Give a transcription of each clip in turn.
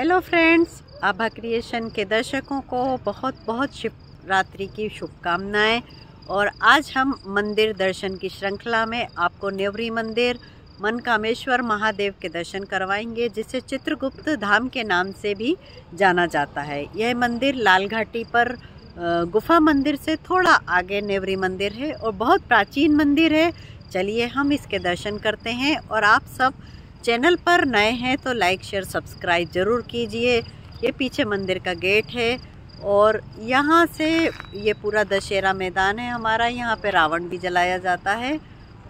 Hello friends आभा creation के दर्शकों को बहुत बहुत शिवरात्रि की शुभकामनाएँ। और आज हम मंदिर दर्शन की श्रृंखला में आपको नेवरी मंदिर, मनकामेश्वर महादेव के दर्शन करवाएँगे, जिसे चित्रगुप्त धाम के नाम से भी जाना जाता है। यह मंदिर लाल घाटी पर गुफा मंदिर से थोड़ा आगे नेवरी मंदिर है और बहुत प्राचीन मंदिर है। चलिए हम इसके दर्शन करते हैं और आप सब चैनल पर नए हैं तो लाइक, शेयर, सब्सक्राइब ज़रूर कीजिए। ये पीछे मंदिर का गेट है और यहाँ से ये पूरा दशहरा मैदान है हमारा। यहाँ पे रावण भी जलाया जाता है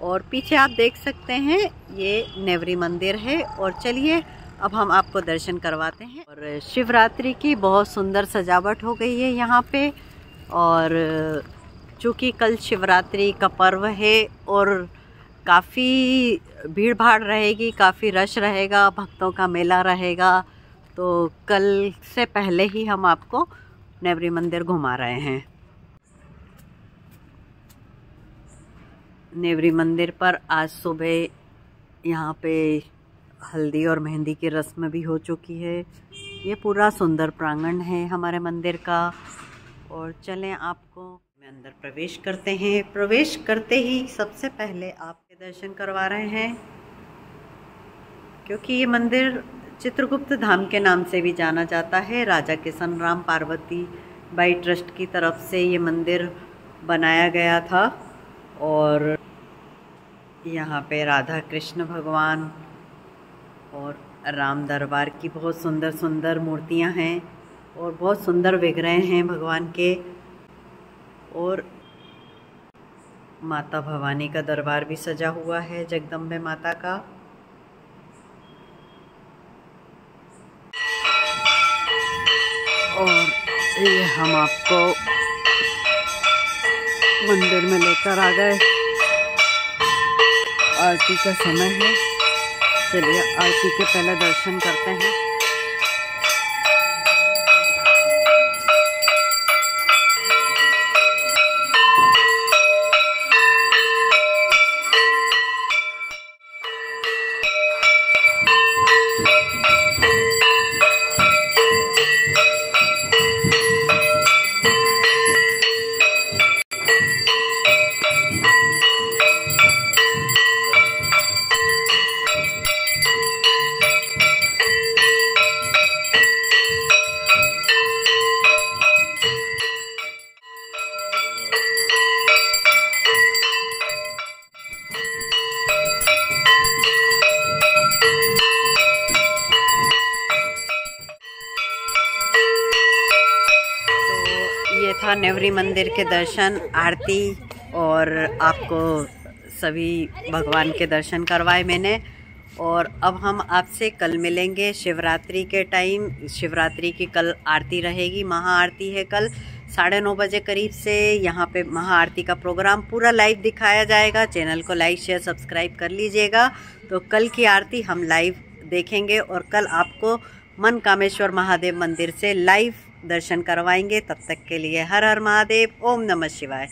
और पीछे आप देख सकते हैं, ये नेवरी मंदिर है और चलिए अब हम आपको दर्शन करवाते हैं। और शिवरात्रि की बहुत सुंदर सजावट हो गई है यहाँ पे और चूँकि कल शिवरात्रि का पर्व है और काफ़ी भीड़ भाड़ रहेगी, काफ़ी रश रहेगा, भक्तों का मेला रहेगा। तो कल से पहले ही हम आपको नेवरी मंदिर घुमा रहे हैं। नेवरी मंदिर पर आज सुबह यहाँ पे हल्दी और मेहंदी की रस्म भी हो चुकी है। ये पूरा सुंदर प्रांगण है हमारे मंदिर का। और चलें आपको। मैं अंदर प्रवेश करते हैं। प्रवेश करते ही सबसे पहले आपके दर्शन करवा रहे हैं। क्योंकि ये मंदिर चित्रगुप्त धाम के नाम से भी जाना जाता है। राजा किशन राम पार्वती बाई ट्रस्ट की तरफ़ से ये मंदिर बनाया गया था और यहाँ पे राधा कृष्ण भगवान और राम दरबार की बहुत सुंदर सुंदर मूर्तियाँ हैं। और बहुत सुंदर विग्रह हैं भगवान के। और माता भवानी का दरबार भी सजा हुआ है, जगदम्बे माता का। और ये हम आपको मंदिर में लेकर आ गए। आरती का समय है। चलिए आरती के पहले दर्शन करते हैं। था नेवरी मंदिर के दर्शन, आरती और आपको सभी भगवान के दर्शन करवाए मैंने। और अब हम आपसे कल मिलेंगे शिवरात्रि के टाइम। शिवरात्रि की कल आरती रहेगी, महाआरती है कल। साढ़े नौ बजे करीब से यहाँ पे महाआरती का प्रोग्राम पूरा लाइव दिखाया जाएगा। चैनल को लाइक, शेयर, सब्सक्राइब कर लीजिएगा। तो कल की आरती हम लाइव देखेंगे और कल आपको मन कामेश्वर महादेव मंदिर से लाइव दर्शन करवाएँगे। तब तक के लिए हर हर महादेव। ओम नमः शिवाय।